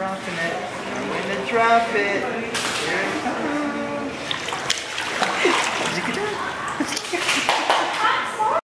dropping it. I'm gonna drop it.